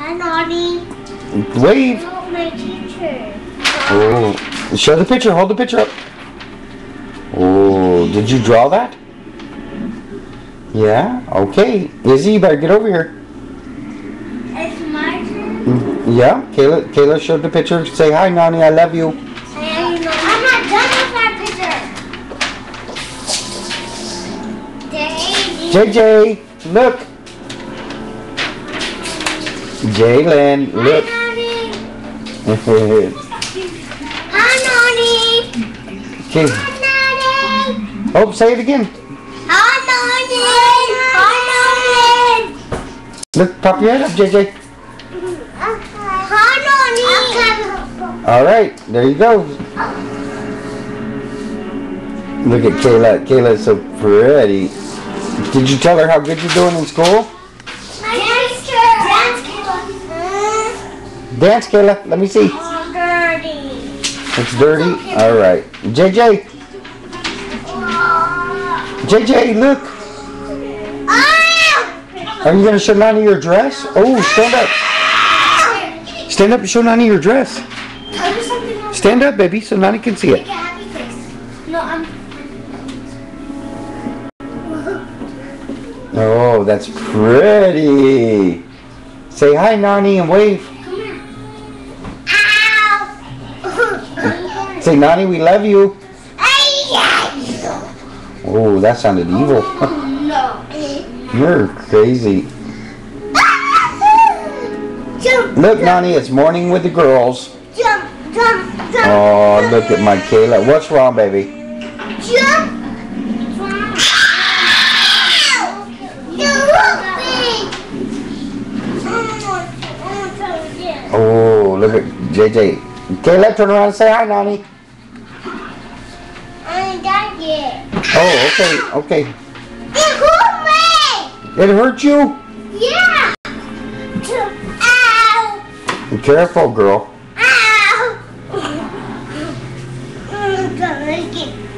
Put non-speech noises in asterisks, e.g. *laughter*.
Hi, Nani. Wave. Hello, my teacher. Oh, show the picture. Hold the picture up. Oh, did you draw that? Yeah. Okay. Izzy, you better get over here. It's my turn. Mm, yeah. Kayla. Kayla showed the picture. Say hi, Nani. I love you. I'm not done with my picture. JJ, look. Jalen, look. Hi, Nani. Hi. Oh, say it again. Hi, Nani. Hi. Look, pop your head up, JJ. All right, there you go. Look at Kayla. Kayla's so pretty. Did you tell her how good you're doing in school? My sister. Dance Dance, Kayla. Let me see. Oh, dirty. It's dirty. All right. JJ. JJ, look. Ah! Are you going to show Nani your dress? Oh, stand up. Stand up and show Nani your dress. Tell me something else. Stand up, baby, so Nani can see it. a happy face. No, I'm. Oh, that's pretty. Say hi, Nani, and wave. Say, Nani, we love you. Oh, that sounded evil. *laughs* No. You're crazy. Jump, Look, Nani, it's morning with the girls. jump, jump, jump. Oh, look at my Kayla. What's wrong, baby? Jump. Oh, look at JJ. Okay, let's turn around and say hi, Nani. I ain't it. Oh, okay, okay. It hurt me! It hurt you? Yeah! Ow! Be careful, girl. Ow! I'm gonna get